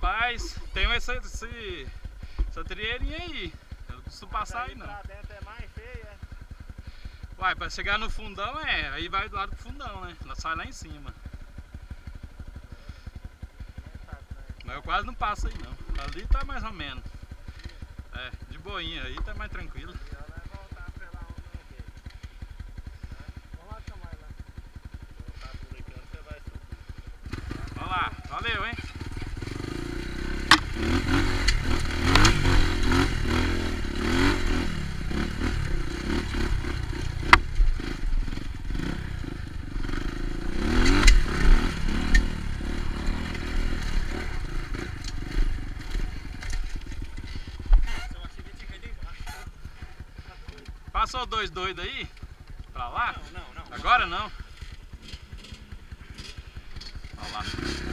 Rapaz, tem essa, esse, essa trieirinha aí. Eu não costumo passar aí não. Pra dentro é mais feio, é? Uai, pra chegar no fundão é, aí vai do lado do fundão, né? Ela sai lá em cima. Mas eu quase não passo aí não. Ali tá mais ou menos. É, de boinha, aí tá mais tranquilo. E ela vai voltar pra lá onde eu veio. Vamos lá chamar ela. Voltar por aqui onde você vai subir. Vamos lá, valeu, hein? Passou dois doidos aí? Pra lá? Não, não, não. Agora não. Olha lá.